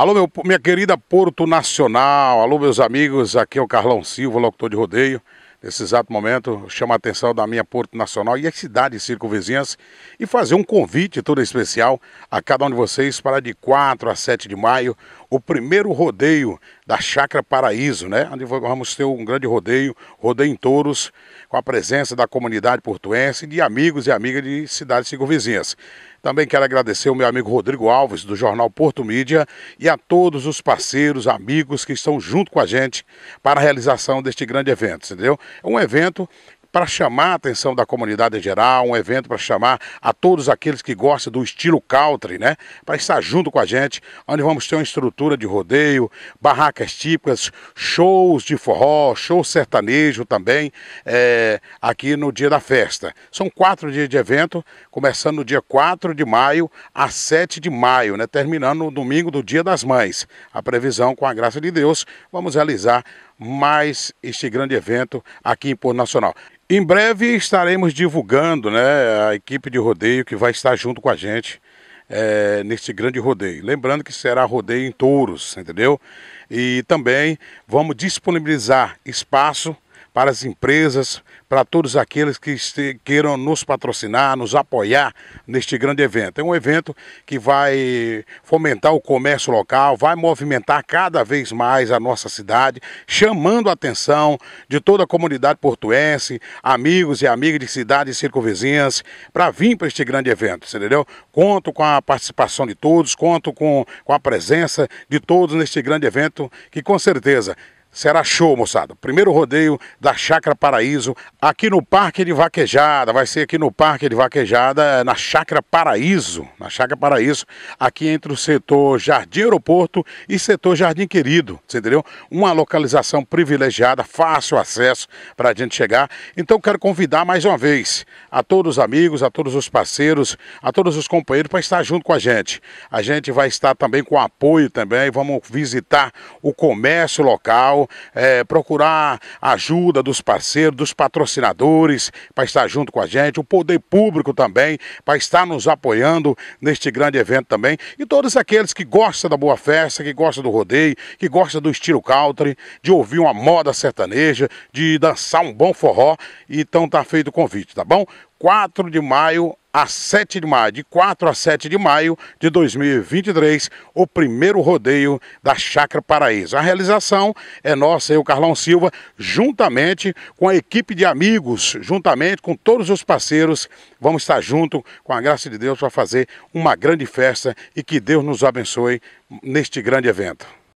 Alô, meu, minha querida Porto Nacional. Alô, meus amigos. Aqui é o Carlão Silva, locutor de rodeio. Nesse exato momento, chamo a atenção da minha Porto Nacional e a cidade circunvizinhas e fazer um convite todo especial a cada um de vocês para de 4 a 7 de maio, o primeiro rodeio da Chácara Paraíso, né? Onde vamos ter um grande rodeio, rodeio em touros, com a presença da comunidade portuense e de amigos e amigas de cidades circunvizinhas. Também quero agradecer o meu amigo Rodrigo Alves, do jornal Porto Mídia, e a todos os parceiros, amigos que estão junto com a gente para a realização deste grande evento, entendeu? Um evento para chamar a atenção da comunidade em geral, um evento para chamar a todos aqueles que gostam do estilo country, né? Para estar junto com a gente, onde vamos ter uma estrutura de rodeio, barracas típicas, shows de forró, show sertanejo também, é, aqui no dia da festa. São quatro dias de evento, começando no dia 4 de maio a 7 de maio, né? Terminando no domingo do Dia das Mães. A previsão, com a graça de Deus, vamos realizar mais este grande evento aqui em Porto Nacional. Em breve estaremos divulgando né, a equipe de rodeio que vai estar junto com a gente é, neste grande rodeio. Lembrando que será rodeio em touros, entendeu? E também vamos disponibilizar espaço para as empresas, para todos aqueles que queiram nos patrocinar, nos apoiar neste grande evento. É um evento que vai fomentar o comércio local, vai movimentar cada vez mais a nossa cidade, chamando a atenção de toda a comunidade portuense, amigos e amigas de cidades circunvizinhas, para vir para este grande evento, entendeu? Conto com a participação de todos, conto com, com a presença de todos neste grande evento, que com certeza Será show, moçada. Primeiro rodeio da Chácara Paraíso, aqui no Parque de Vaquejada. Vai ser aqui no Parque de Vaquejada, na Chácara Paraíso. Na Chácara Paraíso, aqui entre o setor Jardim Aeroporto e setor Jardim Querido. Você entendeu? Uma localização privilegiada, fácil acesso para a gente chegar. Então, quero convidar mais uma vez a todos os amigos, a todos os parceiros, a todos os companheiros para estar junto com a gente. A gente vai estar também com apoio também. Vamos visitar o comércio local é, procurar ajuda dos parceiros, dos patrocinadores, para estar junto com a gente, o poder público também, para estar nos apoiando neste grande evento também. E todos aqueles que gostam da boa festa, que gostam do rodeio, que gostam do estilo country, de ouvir uma moda sertaneja, de dançar um bom forró. Então tá feito o convite, tá bom? 4 de maio a 7 de maio, de 4 a 7 de maio de 2023, o primeiro rodeio da Chácara Paraíso. A realização é nossa, eu, Carlão Silva, juntamente com a equipe de amigos, juntamente com todos os parceiros, vamos estar junto com a graça de Deus para fazer uma grande festa e que Deus nos abençoe neste grande evento.